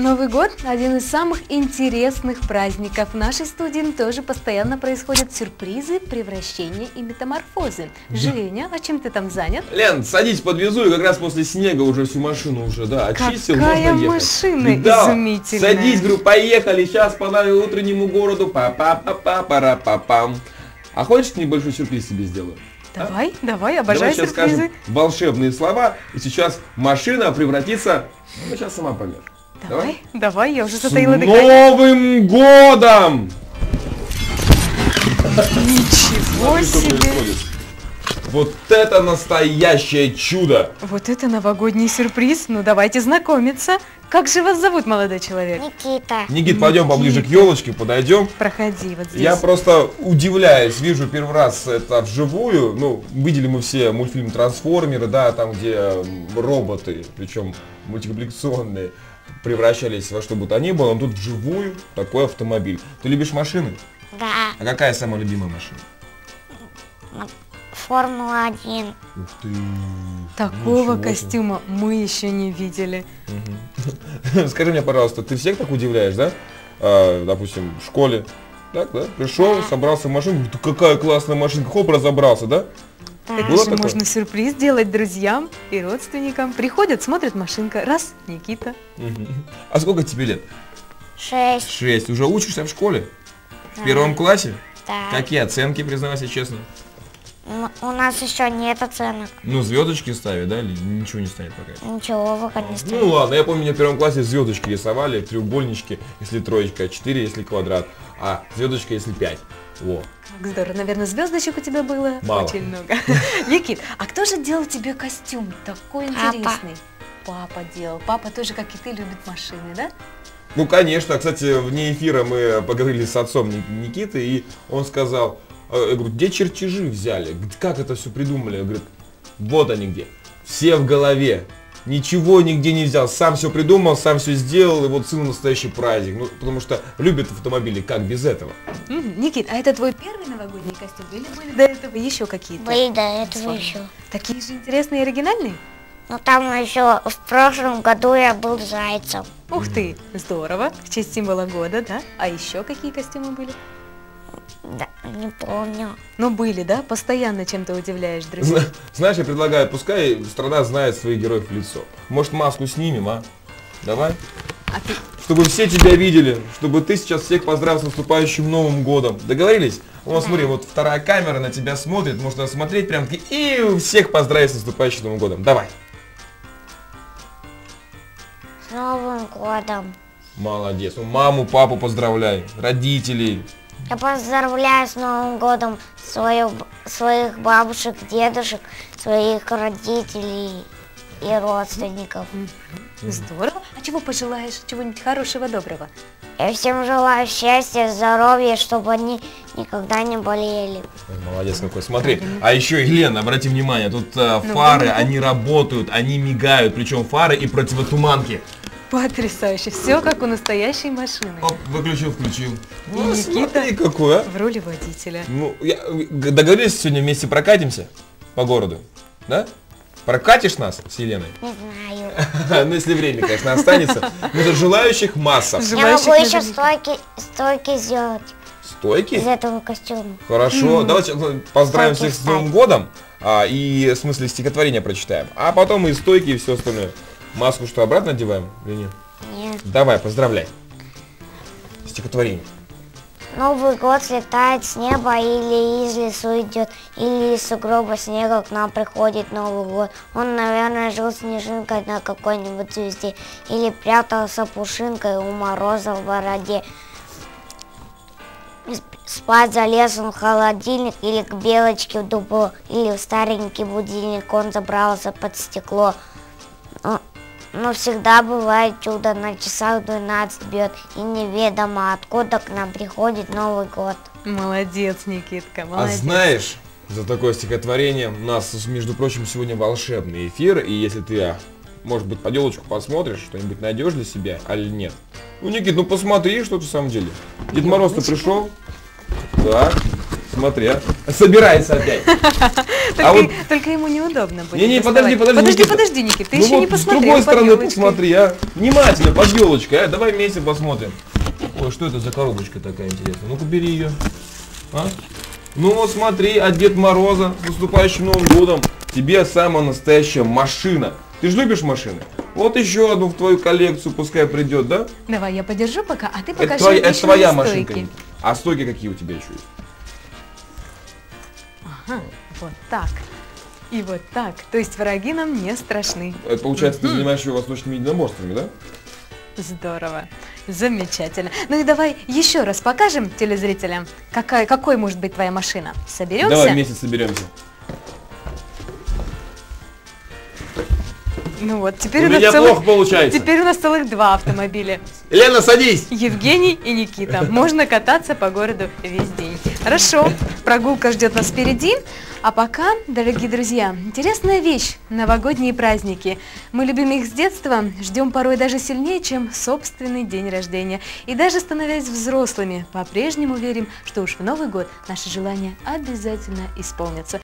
Новый год – один из самых интересных праздников. В нашей студии тоже постоянно происходят сюрпризы, превращения и метаморфозы. Женя, а чем ты там занят? Лен, садись, подвезу, и как раз после снега уже всю машину уже, да, очистил, Какая можно ехать. машина Да, изумительная. Садись, говорю, поехали, сейчас по утреннему городу, па па па па пара па пам А хочешь небольшой сюрприз себе сделаю? Давай, давай, обожаю Давай сейчас сюрпризы. скажем волшебные слова, и сейчас машина превратится, ну сейчас сама поймешь. Давай, давай, я уже С затаила дыхание. Новым годом! Ничего себе! Вот это настоящее чудо! Вот это новогодний сюрприз. Ну давайте знакомиться. Как же вас зовут, молодой человек? Никита. Никит, пойдем поближе к елочке, подойдем. Проходи вот здесь. Я просто удивляюсь, вижу первый раз это вживую. Ну, видели мы все мультфильм Трансформеры, да, там, где роботы, причем мультипликационные, превращались во что бы то ни было, но тут вживую такой автомобиль. Ты любишь машины? Да. А какая самая любимая машина? Формула-1. Ух ты. Такого себе. костюма мы еще не видели. Скажи мне, пожалуйста, ты всех так удивляешь, да? А, допустим, в школе. Так, да? Пришел, собрался в машину, какая классная машинка, хоп, разобрался, да? Было же такое? можно сюрприз делать друзьям и родственникам. Приходят, смотрят машинка. Раз, Никита. А сколько тебе лет? Шесть. Шесть. Уже учишься в школе? В первом классе? Да. Какие оценки, признавайся честно? М- У нас еще нет оценок. Ну, звездочки ставят, да, или ничего не ставят пока? Ничего пока не Ну стоит. ладно, я помню, мне в первом классе звездочки рисовали, треугольнички, если троечка, 4, если квадрат, а звездочка, если 5. Во. Как здорово. Наверное, звездочек у тебя было Мало. очень много. Никит, а кто же делал тебе костюм такой интересный? Папа делал. Папа тоже, как и ты, любит машины, да? Ну, конечно. Кстати, вне эфира мы поговорили с отцом Ни- Никиты, и он сказал, я говорю, где чертежи взяли? Как это все придумали? Он говорит, вот они где. Все в голове. Ничего нигде не взял. Сам все придумал, сам все сделал, и вот сыну настоящий праздник. Ну, потому что любит автомобили, как без этого? Никит, а это твой первый новогодний костюм или были до этого еще какие-то? Были до этого еще. Такие же интересные и оригинальные? Но там еще в прошлом году я был зайцем. Ух ты, здорово. В честь символа года, да? А еще какие костюмы были? Да, не помню. Ну, были, да? Постоянно чем-то удивляешь, друзья. Зна- Знаешь, я предлагаю, пускай страна знает своих героев в лицо. Может, маску снимем, а? Давай. А ты Чтобы все тебя видели, чтобы ты сейчас всех поздравил с наступающим Новым Годом. Договорились? Вот смотри, вот вторая камера на тебя смотрит, можно смотреть прям и всех поздравить с наступающим Новым Годом. Давай. С Новым годом. Молодец. Ну, маму, папу поздравляй, родителей. Я поздравляю с Новым годом свою, своих бабушек, дедушек, своих родителей и родственников. здорово. А чего пожелаешь? Чего-нибудь хорошего, доброго? Я всем желаю счастья, здоровья, чтобы они никогда не болели. Ой, Молодец какой. Смотри, а еще, Елена, обрати внимание, тут э, фары, они работают, они мигают, причем фары и противотуманки. Потрясающе. Все как у настоящей машины. Оп, выключил, включил. Ну, Никита. смотри какой, а. В роли водителя. Ну, я, г- договорились, сегодня вместе прокатимся по городу, да? Прокатишь нас с Еленой? Не знаю. Ну, если время, конечно, останется. Ну, тут желающих масса. Я могу еще стойки, стойки сделать из Стойки? этого костюма. Хорошо. Давайте ну, поздравим всех с Новым годом. а, и, в смысле, стихотворение прочитаем. А потом и стойки, и все остальное. Маску что, обратно одеваем или нет? Нет. Давай, поздравляй. Стихотворение. Новый год слетает с неба или из лесу идет, или из сугроба снега к нам приходит Новый год. Он, наверное, жил снежинкой на какой-нибудь звезде, или прятался пушинкой у мороза в бороде. Сп- Спать залез он в холодильник или к белочке в дубо, или в старенький будильник он забрался под стекло. Но, всегда бывает чудо, на часах 12 бьет, и неведомо откуда к нам приходит Новый год. Молодец, Никитка, А молодец. знаешь, за такое стихотворение у нас, между прочим, сегодня волшебный эфир, и если ты, а, может быть, по делочку посмотришь, что-нибудь найдешь для себя, али нет? Ну, Никит, ну посмотри, что ты в самом деле. Дед Мороз-то пришел? Так, смотри, а. Собирается опять. Только, вот- только ему неудобно будет. Не-не, подожди, подожди, Подожди, подожди, Никит, ты Ну еще не С посмотрел. другой под стороны посмотри, а. Внимательно, под елочкой, а. Давай вместе посмотрим. Ой, что это за коробочка такая интересная? Ну-ка, бери ее. А? Ну вот смотри, от Дед Мороза с наступающим Новым годом тебе самая настоящая машина. Ты же любишь машины? Вот еще одну в твою коллекцию пускай придет, да? Давай, я подержу пока, а ты покажи Это, твоя, это твоя машинка. А стойки какие у тебя еще есть? Ага, вот так. И вот так. То есть враги нам не страшны. Это получается, ты занимаешься восточными единоборствами, да? Здорово. Замечательно. Ну и давай еще раз покажем телезрителям, какая, какой может быть твоя машина. Соберемся? Давай вместе соберемся. Ну вот, теперь У у, нас меня целых, плохо получается. теперь у нас целых два автомобиля. Лена, садись! Евгений и Никита. Можно кататься по городу весь день. Хорошо, прогулка ждет нас впереди. А пока, дорогие друзья, интересная вещь – новогодние праздники. Мы любим их с детства, ждем порой даже сильнее, чем собственный день рождения. И даже становясь взрослыми, по-прежнему верим, что уж в Новый год наши желания обязательно исполнятся.